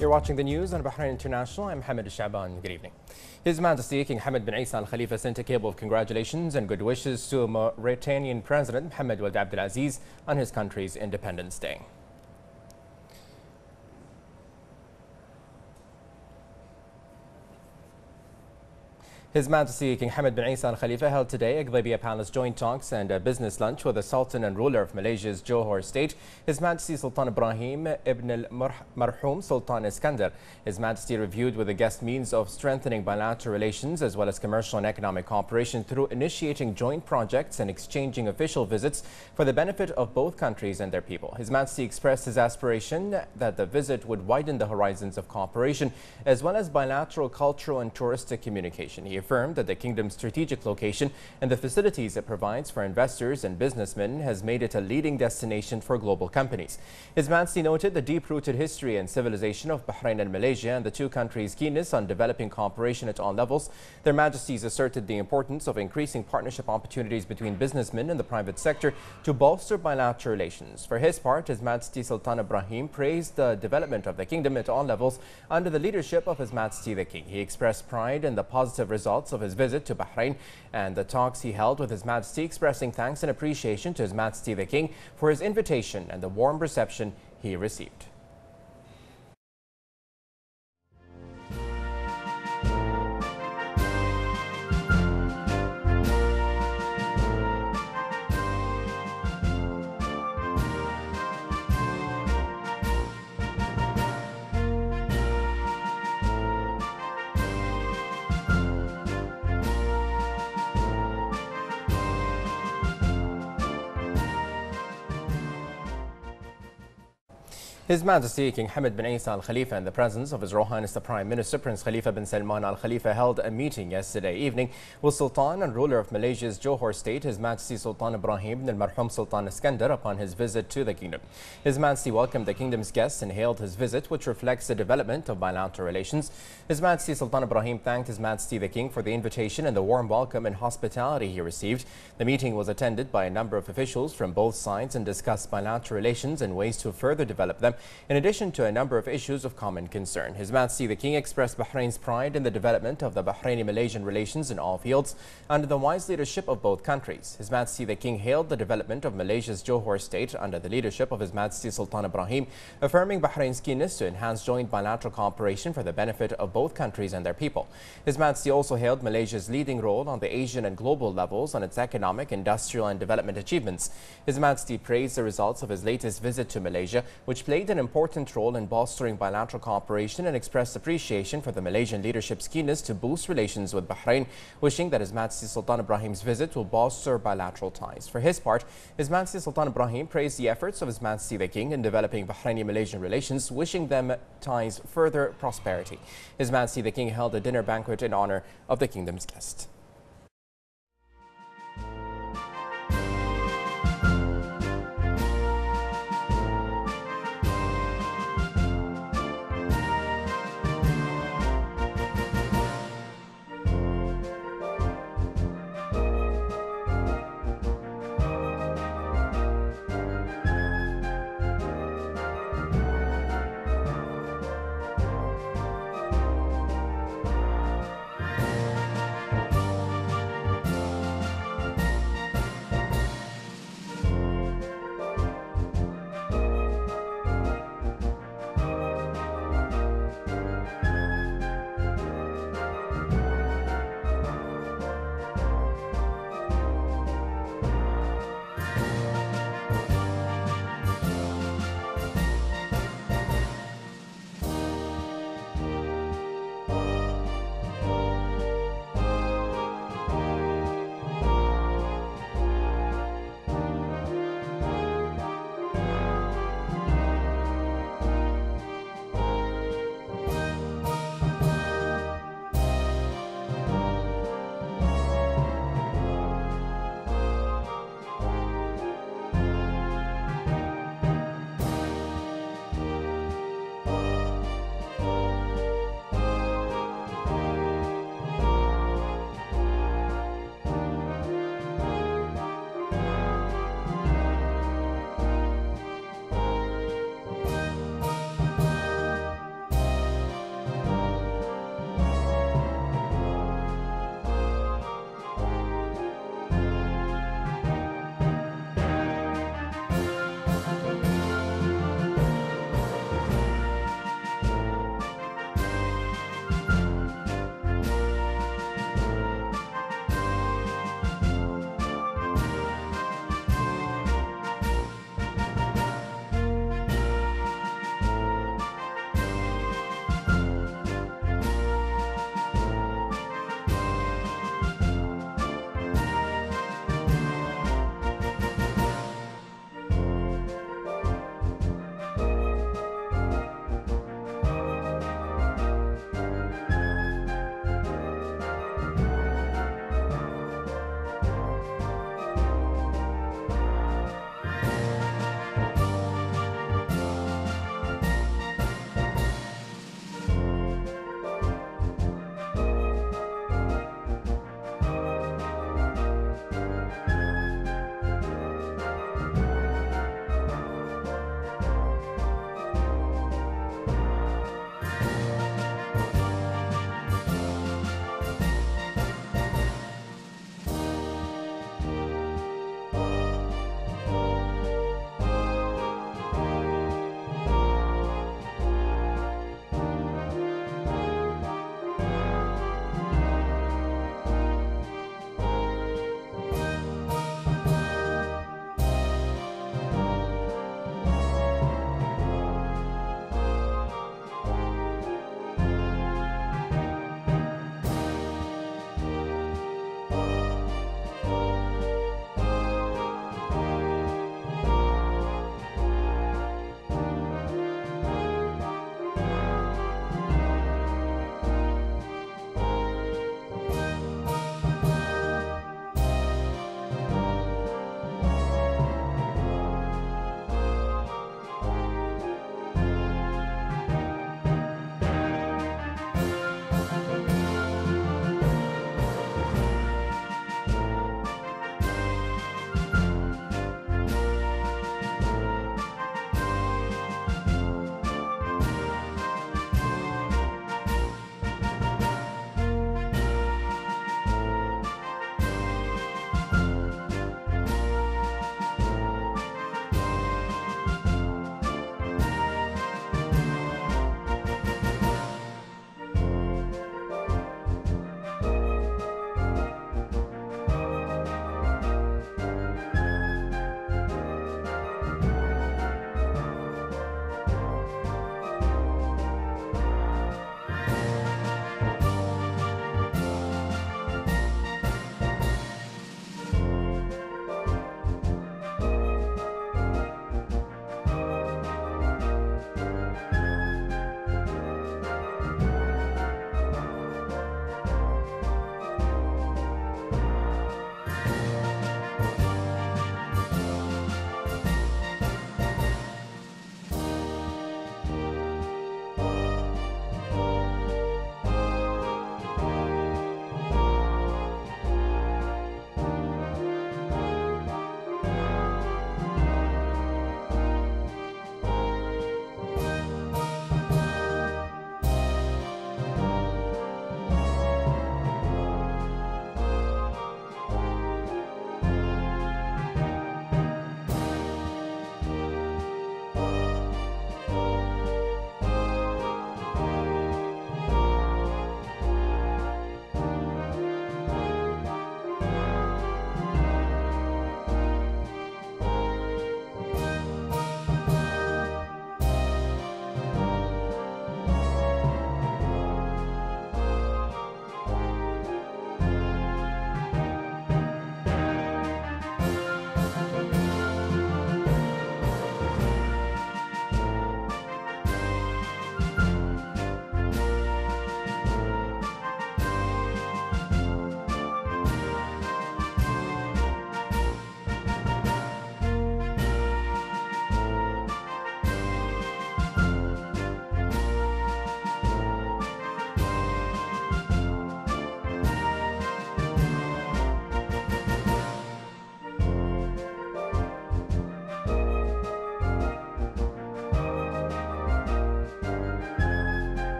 You're watching the news on Bahrain International. I'm Hamid Shaban. Good evening. His Majesty King Hamad bin Isa Al Khalifa sent a cable of congratulations and good wishes to Mauritanian President Mohammed Ould Abdelaziz on his country's Independence Day. His Majesty King Hamad bin Isa Al Khalifa held today at Gudaibiya Palace joint talks and a business lunch with the Sultan and ruler of Malaysia's Johor state, His Majesty Sultan Ibrahim ibn al Marhum Sultan Iskandar. His Majesty reviewed with the guest means of strengthening bilateral relations as well as commercial and economic cooperation through initiating joint projects and exchanging official visits for the benefit of both countries and their people. His Majesty expressed his aspiration that the visit would widen the horizons of cooperation as well as bilateral cultural and touristic communication. He affirmed that the kingdom's strategic location and the facilities it provides for investors and businessmen has made it a leading destination for global companies. His Majesty noted the deep-rooted history and civilization of Bahrain and Malaysia and the two countries' keenness on developing cooperation at all levels. Their Majesties asserted the importance of increasing partnership opportunities between businessmen and the private sector to bolster bilateral relations. For his part, His Majesty Sultan Ibrahim praised the development of the kingdom at all levels under the leadership of His Majesty the King. He expressed pride in the positive results results of his visit to Bahrain and the talks he held with His Majesty, expressing thanks and appreciation to His Majesty the King for his invitation and the warm reception he received. His Majesty King Hamad bin Isa Al Khalifa, in the presence of His Royal Highness the Prime Minister Prince Khalifa bin Salman Al Khalifa, held a meeting yesterday evening with Sultan and ruler of Malaysia's Johor State, His Majesty Sultan Ibrahim bin Marhum Sultan Iskandar, upon his visit to the kingdom. His Majesty welcomed the kingdom's guests and hailed his visit, which reflects the development of bilateral relations. His Majesty Sultan Ibrahim thanked His Majesty the King for the invitation and the warm welcome and hospitality he received. The meeting was attended by a number of officials from both sides and discussed bilateral relations and ways to further develop them in addition to a number of issues of common concern. His Majesty the King expressed Bahrain's pride in the development of the Bahraini-Malaysian relations in all fields under the wise leadership of both countries. His Majesty the King hailed the development of Malaysia's Johor state under the leadership of His Majesty Sultan Ibrahim, affirming Bahrain's keenness to enhance joint bilateral cooperation for the benefit of both countries and their people. His Majesty also hailed Malaysia's leading role on the Asian and global levels on its economic, industrial and development achievements. His Majesty praised the results of his latest visit to Malaysia, which played an important important role in bolstering bilateral cooperation and expressed appreciation for the Malaysian leadership's keenness to boost relations with Bahrain, wishing that His Majesty Sultan Ibrahim's visit will bolster bilateral ties. For his part, His Majesty Sultan Ibrahim praised the efforts of His Majesty the King in developing Bahraini-Malaysian relations, wishing them ties further prosperity. His Majesty the King held a dinner banquet in honor of the kingdom's guest.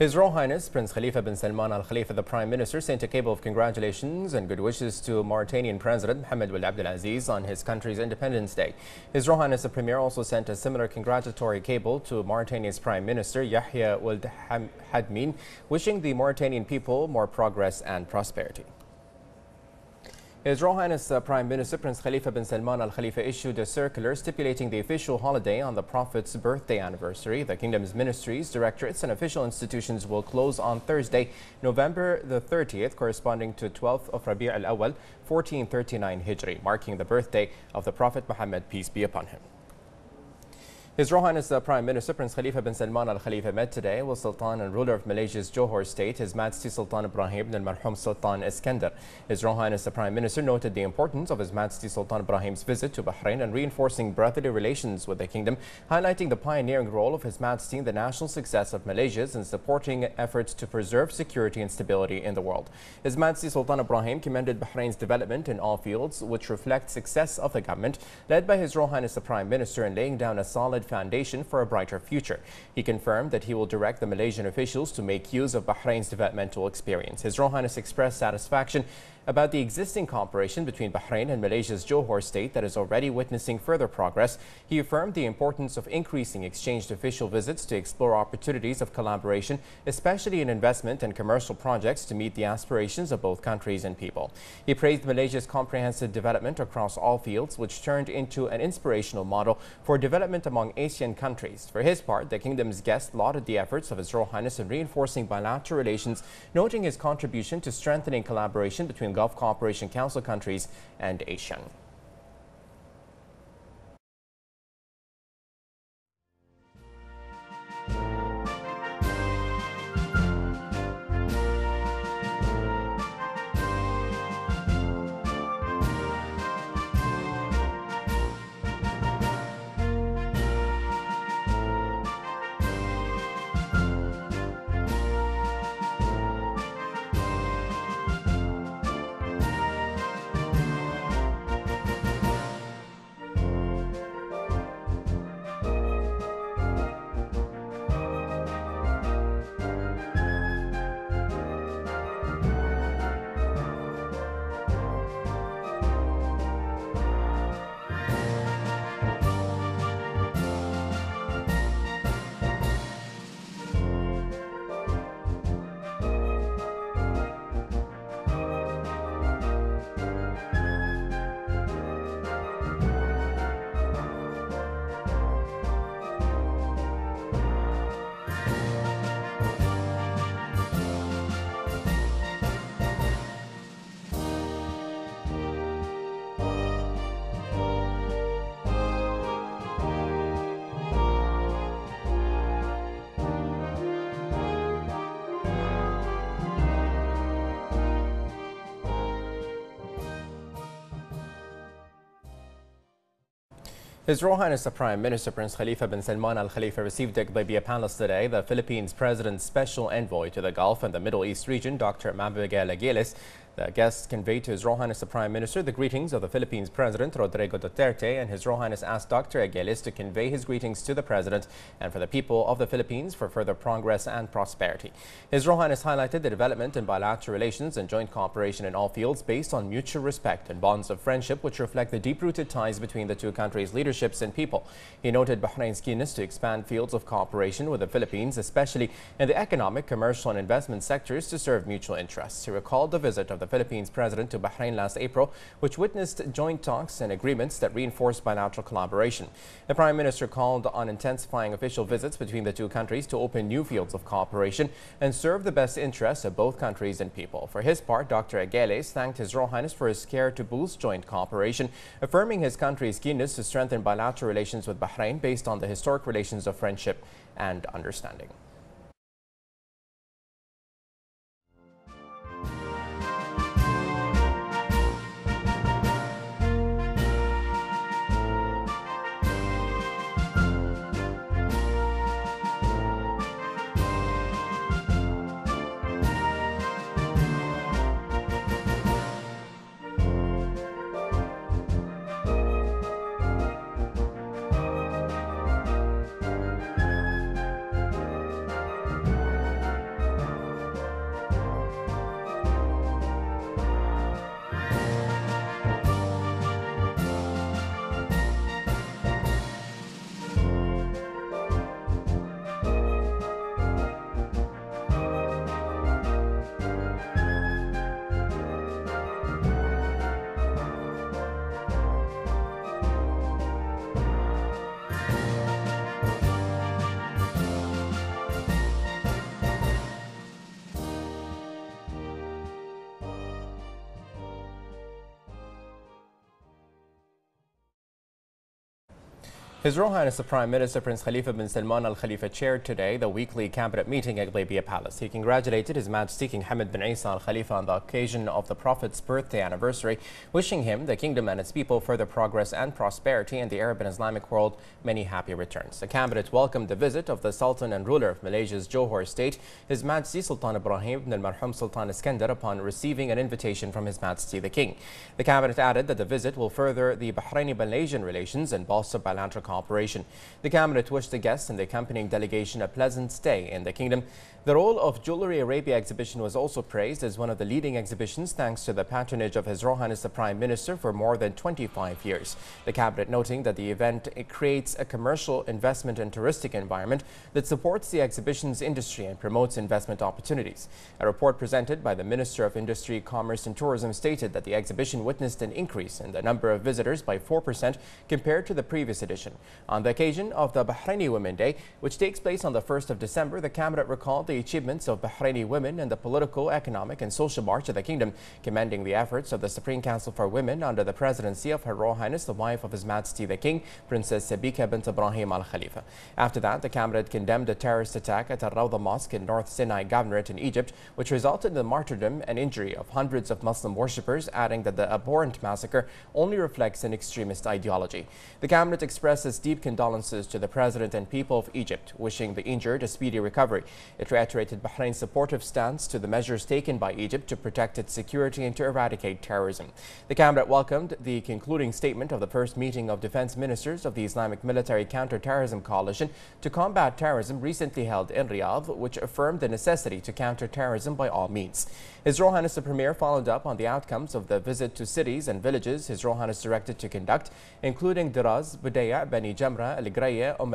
His Royal Highness Prince Khalifa bin Salman Al Khalifa, the Prime Minister, sent a cable of congratulations and good wishes to Mauritanian President Mohamed Ould Abdel Aziz on his country's Independence Day. His Royal Highness the Premier also sent a similar congratulatory cable to Mauritania's Prime Minister Yahya Ould Hademine, wishing the Mauritanian people more progress and prosperity. His Royal Highness uh, Prime Minister Prince Khalifa bin Salman Al Khalifa issued a circular stipulating the official holiday on the Prophet's birthday anniversary. The kingdom's ministries, directorates, and official institutions will close on Thursday, November the 30th, corresponding to 12th of Rabi' al Awal, 1439 Hijri, marking the birthday of the Prophet Muhammad, peace be upon him. His Royal Highness the Prime Minister Prince Khalifa bin Salman Al Khalifa met today with Sultan and ruler of Malaysia's Johor State, His Majesty Sultan Ibrahim bin Marhum Sultan Iskandar. His Royal Highness the Prime Minister noted the importance of His Majesty Sultan Ibrahim's visit to Bahrain and reinforcing brotherly relations with the kingdom, highlighting the pioneering role of His Majesty in the national success of Malaysia's and supporting efforts to preserve security and stability in the world. His Majesty Sultan Ibrahim commended Bahrain's development in all fields, which reflect success of the government led by His Royal Highness the Prime Minister in laying down a solid foundation for a brighter future. He confirmed that he will direct the Malaysian officials to make use of Bahrain's developmental experience. His Royal Highness expressed satisfaction about the existing cooperation between Bahrain and Malaysia's Johor state that is already witnessing further progress. He affirmed the importance of increasing exchanged official visits to explore opportunities of collaboration, especially in investment and commercial projects to meet the aspirations of both countries and people. He praised Malaysia's comprehensive development across all fields, which turned into an inspirational model for development among Asian countries. For his part, the kingdom's guest lauded the efforts of His Royal Highness in reinforcing bilateral relations, noting his contribution to strengthening collaboration between Gulf Cooperation Council countries and ASEAN. His Royal Highness the Prime Minister Prince Khalifa bin Salman Al Khalifa received at Gudaibiya Palace today the Philippines President's Special Envoy to the Gulf and the Middle East region, Dr. Mabigel Aguiles. The guests conveyed to His Royal Highness the Prime Minister the greetings of the Philippines President Rodrigo Duterte, and His Royal Highness asked Dr. Aguiles to convey his greetings to the President and for the people of the Philippines for further progress and prosperity. His Royal Highness highlighted the development in bilateral relations and joint cooperation in all fields based on mutual respect and bonds of friendship which reflect the deep-rooted ties between the two countries' leaderships and people. He noted Bahrain's keenness to expand fields of cooperation with the Philippines, especially in the economic, commercial and investment sectors to serve mutual interests. He recalled the visit of the Philippines president to Bahrain last April, which witnessed joint talks and agreements that reinforced bilateral collaboration. The Prime Minister called on intensifying official visits between the two countries to open new fields of cooperation and serve the best interests of both countries and people. For his part, Dr. Aguiles thanked His Royal Highness for his care to boost joint cooperation, affirming his country's keenness to strengthen bilateral relations with Bahrain based on the historic relations of friendship and understanding. His Royal Highness the Prime Minister Prince Khalifa bin Salman Al Khalifa chaired today the weekly cabinet meeting at Gudaibiya Palace. He congratulated His Majesty King Hamad bin Isa Al Khalifa on the occasion of the Prophet's birthday anniversary, wishing him, the kingdom and its people further progress and prosperity in the Arab and Islamic world many happy returns. The cabinet welcomed the visit of the Sultan and ruler of Malaysia's Johor state, His Majesty Sultan Ibrahim bin Al Marhum Sultan Iskandar upon receiving an invitation from His Majesty the King. The cabinet added that the visit will further the Bahraini-Malaysian relations and bolster bilateral cooperation. The cabinet wished the guests and the accompanying delegation a pleasant stay in the kingdom. The role of Jewelry Arabia exhibition was also praised as one of the leading exhibitions thanks to the patronage of His Royal Highness the Prime Minister for more than 25 years. The cabinet noting that the event creates a commercial investment and touristic environment that supports the exhibitions industry and promotes investment opportunities. A report presented by the Minister of Industry, Commerce and Tourism stated that the exhibition witnessed an increase in the number of visitors by 4% compared to the previous edition. On the occasion of the Bahraini Women Day, which takes place on the 1st of December, the cabinet recalled the achievements of Bahraini women in the political, economic and social march of the kingdom, commending the efforts of the Supreme Council for Women under the presidency of Her Royal Highness, the wife of His Majesty the King, Princess Sabika bint Ibrahim Al Khalifa. After that, the cabinet condemned a terrorist attack at Al Rawda Mosque in North Sinai Governorate in Egypt, which resulted in the martyrdom and injury of hundreds of Muslim worshippers, adding that the abhorrent massacre only reflects an extremist ideology. The cabinet expresses deep condolences to the president and people of Egypt, wishing the injured a speedy recovery. It reiterated Bahrain's supportive stance to the measures taken by Egypt to protect its security and to eradicate terrorism. The cabinet welcomed the concluding statement of the first meeting of defense ministers of the Islamic Military Counterterrorism Coalition to combat terrorism recently held in Riyadh, which affirmed the necessity to counter terrorism by all means. His Royal Highness the Premier followed up on the outcomes of the visit to cities and villages His Royal Highness directed to conduct, including Diraz, Budaya, Graya, Umm.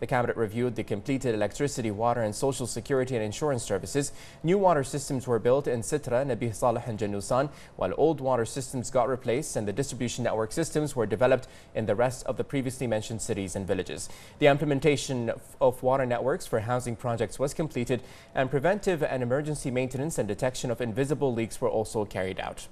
The cabinet reviewed the completed electricity, water, and social security and insurance services. New water systems were built in Sitra, Nabi Saleh, and Janusan, while old water systems got replaced and the distribution network systems were developed in the rest of the previously mentioned cities and villages. The implementation of water networks for housing projects was completed, and preventive and emergency maintenance and detection of invisible leaks were also carried out.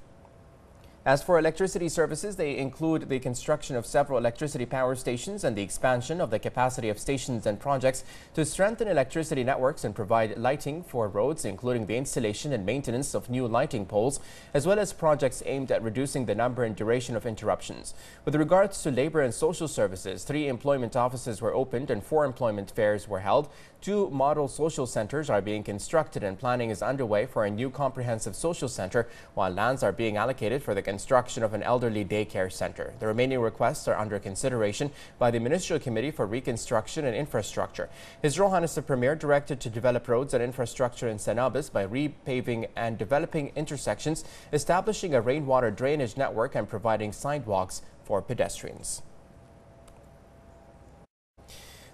As for electricity services, they include the construction of several electricity power stations and the expansion of the capacity of stations and projects to strengthen electricity networks and provide lighting for roads, including the installation and maintenance of new lighting poles, as well as projects aimed at reducing the number and duration of interruptions. With regards to labor and social services, three employment offices were opened and four employment fairs were held. Two model social centers are being constructed and planning is underway for a new comprehensive social center, while lands are being allocated for the construction of an elderly daycare center. The remaining requests are under consideration by the Ministerial Committee for Reconstruction and Infrastructure. His Royal the Premier directed to develop roads and infrastructure in Sanabis by repaving and developing intersections, establishing a rainwater drainage network and providing sidewalks for pedestrians.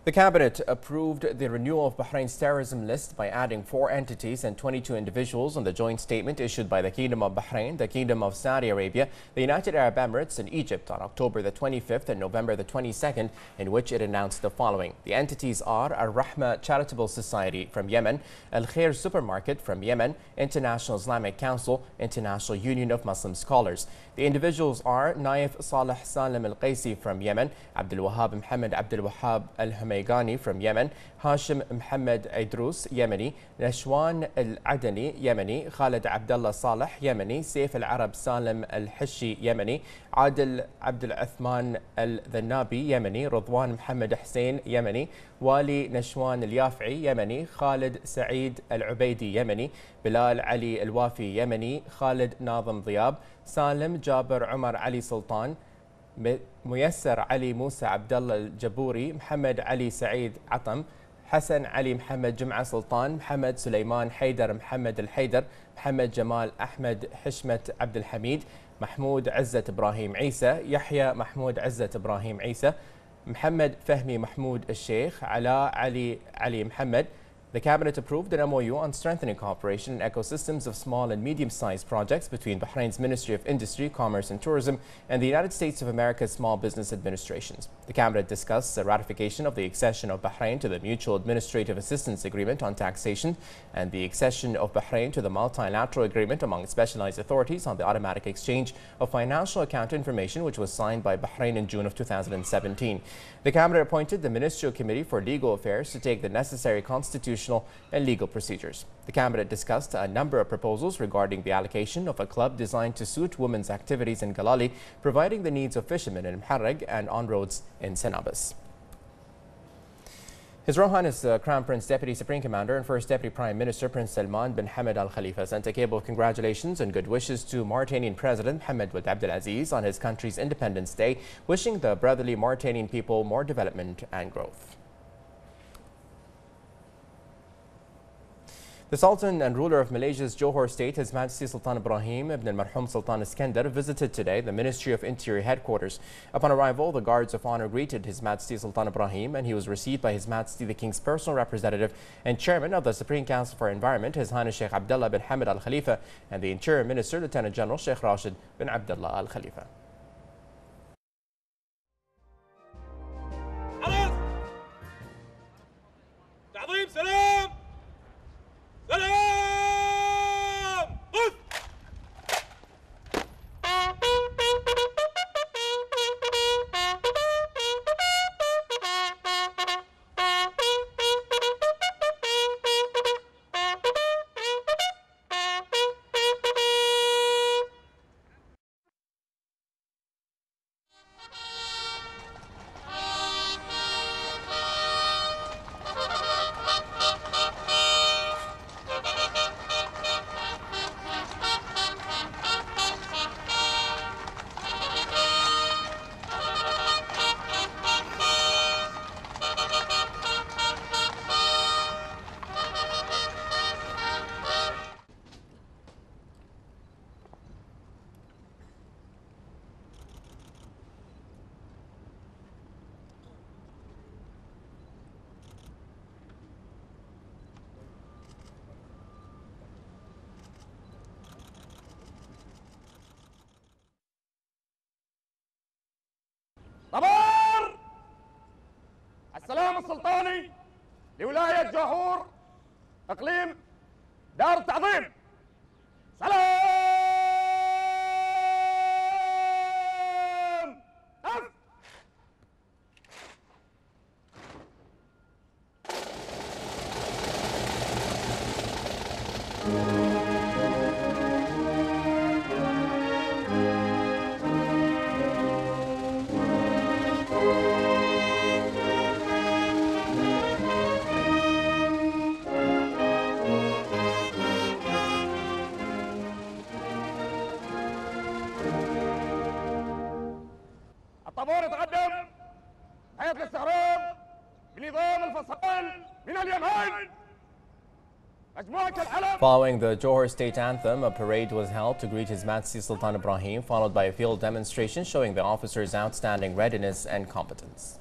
The cabinet approved the renewal of Bahrain's terrorism list by adding four entities and 22 individuals on the joint statement issued by the Kingdom of Bahrain, the Kingdom of Saudi Arabia, the United Arab Emirates, and Egypt on October the 25th and November the 22nd, in which it announced the following. The entities are Al Rahma Charitable Society from Yemen, Al Khair Supermarket from Yemen, International Islamic Council, International Union of Muslim Scholars. The individuals are Naif Saleh Salim Al Qaisi from Yemen, Abdul Wahab Muhammad Abdul Wahab Al Humaygani from Yemen, هاشم محمد عيدروس يمني. نشوان العدني يمني. خالد عبد الله صالح يمني. سيف العرب سالم الحشي يمني. عادل عبد العثمان الذنابي يمني. رضوان محمد حسين يمني. والي نشوان اليافعي يمني. خالد سعيد العبيدي يمني. بلال علي الوافي يمني. خالد ناظم ضياب. سالم جابر عمر علي سلطان. ميسر علي موسى عبد الله الجبوري. محمد علي سعيد عطم. حسن علي محمد جمعة سلطان محمد سليمان حيدر محمد الحيدر محمد جمال أحمد حشمة عبد الحميد محمود عزة إبراهيم عيسى يحيى محمود عزة إبراهيم عيسى محمد فهمي محمود الشيخ علاء علي علي محمد The Cabinet approved an MOU on strengthening cooperation in ecosystems of small and medium-sized projects between Bahrain's Ministry of Industry, Commerce and Tourism and the United States of America's Small Business Administrations. The Cabinet discussed the ratification of the accession of Bahrain to the Mutual Administrative Assistance Agreement on Taxation and the accession of Bahrain to the Multilateral Agreement among specialized authorities on the automatic exchange of financial account information, which was signed by Bahrain in June of 2017. The Cabinet appointed the Ministerial Committee for Legal Affairs to take the necessary constitutional and legal procedures. The Cabinet discussed a number of proposals regarding the allocation of a club designed to suit women's activities in Galali, providing the needs of fishermen in Muharraq and on roads in Sanabis. His Royal Highness uh, Crown Prince Deputy Supreme Commander and First Deputy Prime Minister Prince Salman bin Hamad Al Khalifa sent a cable of congratulations and good wishes to Mauritanian President Mohamed Ould Abdelaziz on his country's Independence Day, wishing the brotherly Mauritanian people more development and growth. The Sultan and ruler of Malaysia's Johor State, His Majesty Sultan Ibrahim ibn al-Marhum Sultan Iskandar, visited today the Ministry of Interior headquarters. Upon arrival, the guards of honor greeted His Majesty Sultan Ibrahim and he was received by His Majesty the King's personal representative and chairman of the Supreme Council for Environment, His Highness Sheikh Abdullah bin Hamad Al Khalifa, and the Interior Minister, Lieutenant General Sheikh Rashid bin Abdullah Al Khalifa. الطابور يتقدم هيئة الاستغراب بنظام الفصائل من اليمين Following the Johor State Anthem, a parade was held to greet His Majesty Sultan Ibrahim, followed by a field demonstration showing the officers' outstanding readiness and competence.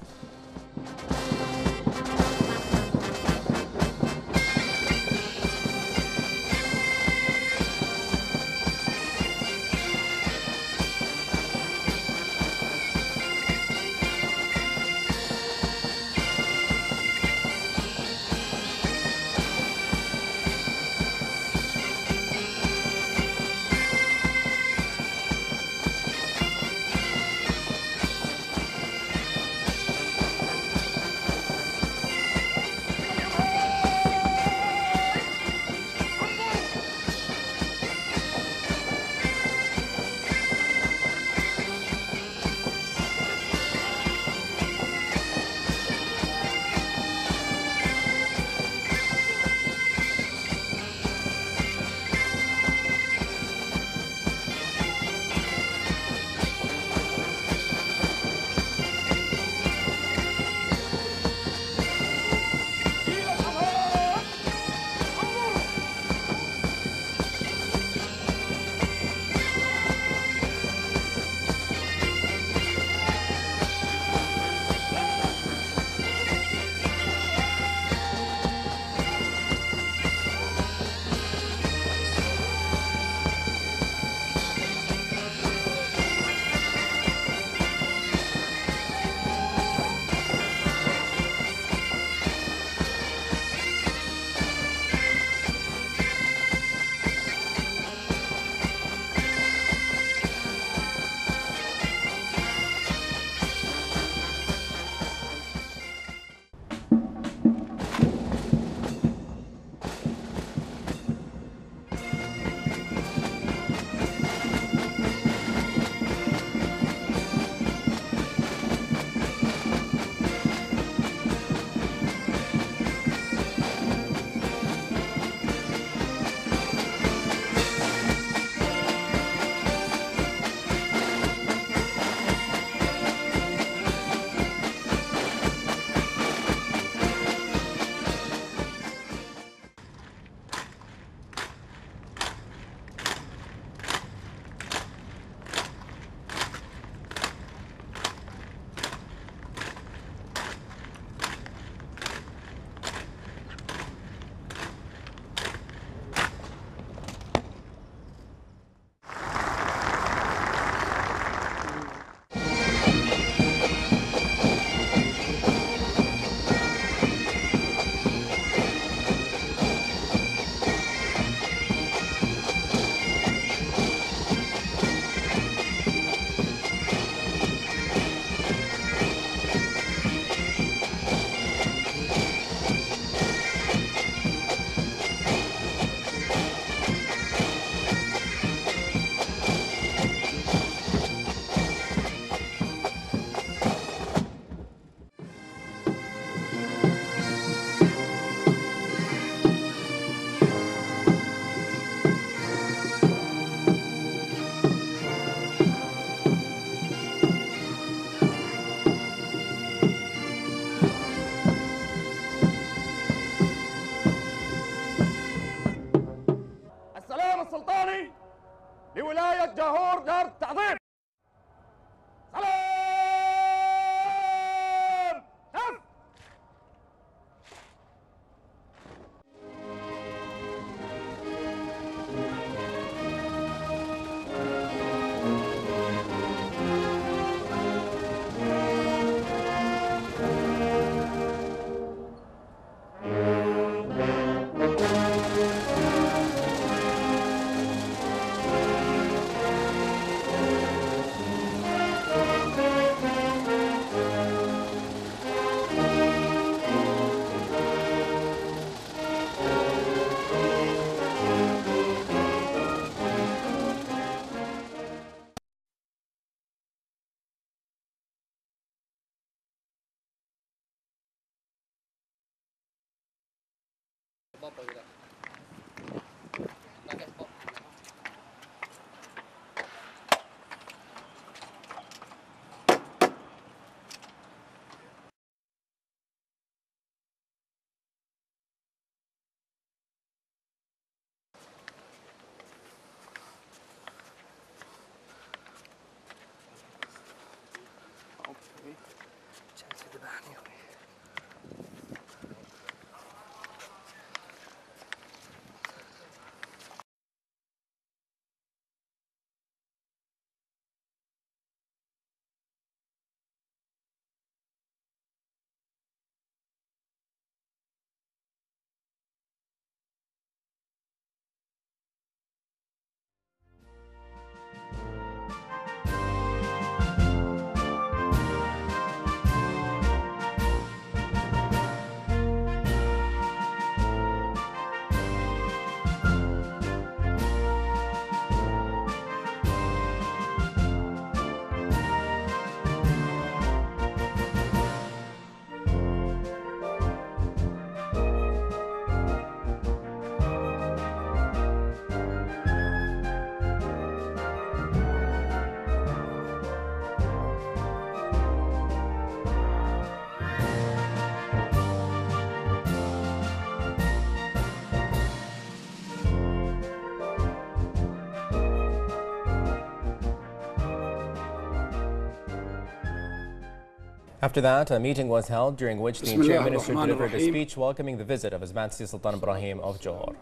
After that, a meeting was held during which the Interior Minister delivered a speech welcoming the visit of His Majesty Sultan Ibrahim of Johor.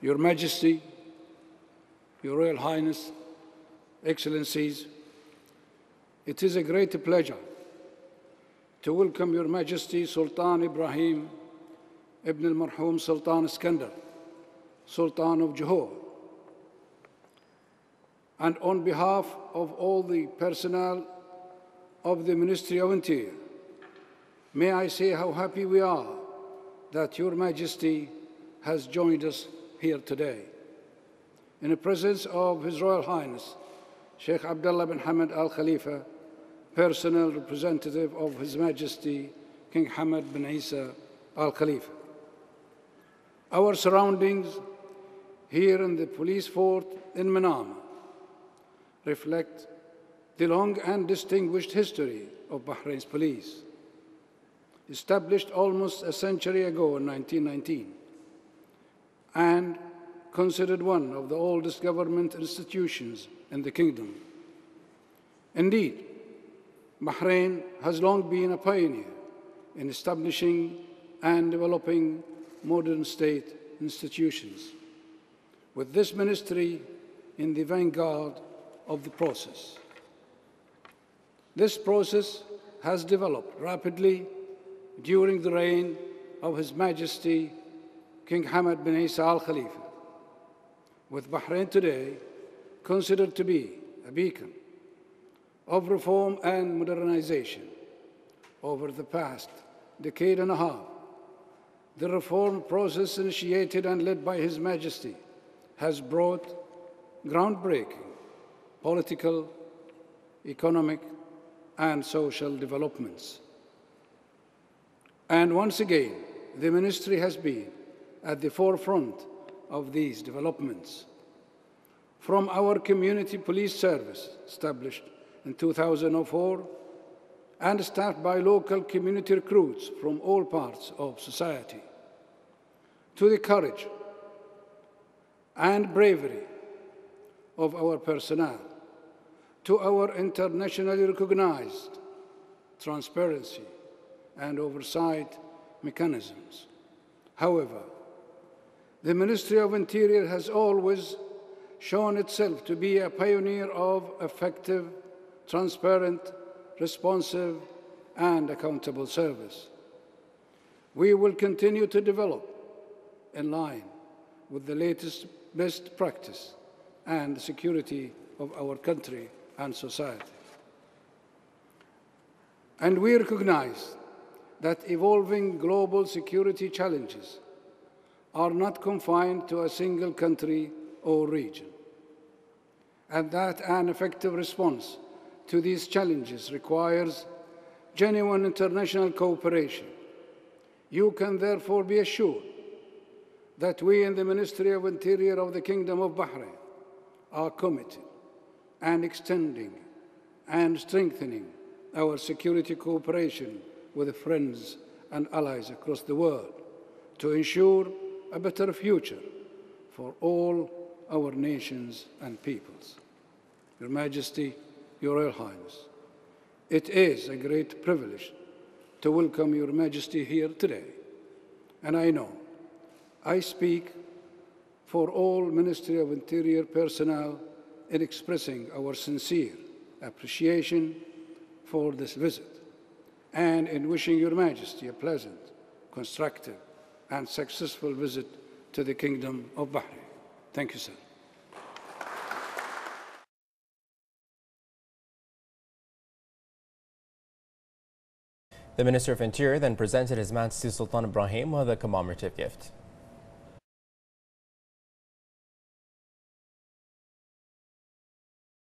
Your Majesty, Your Royal Highness, Excellencies, it is a great pleasure to welcome Your Majesty Sultan Ibrahim Ibn al-Marhum Sultan Iskandar, Sultan of Johor, and on behalf of all the personnel of the Ministry of Interior, May I say how happy we are that Your Majesty has joined us here today. In the presence of His Royal Highness, Sheikh Abdullah bin Hamad Al Khalifa, personal representative of His Majesty King Hamad bin Isa Al Khalifa. Our surroundings here in the police fort in Manama reflect the long and distinguished history of Bahrain's police established almost a century ago in 1919 and considered one of the oldest government institutions in the kingdom. Indeed, Bahrain has long been a pioneer in establishing and developing modern state institutions, with this ministry in the vanguard of the process. This process has developed rapidly during the reign of His Majesty King Hamad bin Isa Al Khalifa, with Bahrain today considered to be a beacon of reform and modernization over the past decade and a half. The reform process initiated and led by His Majesty has brought groundbreaking political, economic, and social developments. And once again, the ministry has been at the forefront of these developments. From our community police service, established in 2004, and staffed by local community recruits from all parts of society, to the courage and bravery of our personnel, to our internationally recognized transparency and oversight mechanisms. However, the Ministry of Interior has always shown itself to be a pioneer of effective, transparent, responsive, and accountable service. We will continue to develop in line with the latest best practice and the security of our country and society. And we recognize that evolving global security challenges are not confined to a single country or region, and that an effective response to these challenges requires genuine international cooperation. You can therefore be assured that we in the Ministry of Interior of the Kingdom of Bahrain are committed and extending and strengthening our security cooperation with friends and allies across the world to ensure a better future for all our nations and peoples. Your Majesty, Your Royal Highness, it is a great privilege to welcome Your Majesty here today. And I know I speak for all Ministry of Interior personnel in expressing our sincere appreciation for this visit and in wishing Your Majesty a pleasant, constructive, and successful visit to the Kingdom of Bahrain. Thank you, sir. The Minister of Interior then presented His Majesty Sultan Ibrahim with a commemorative gift.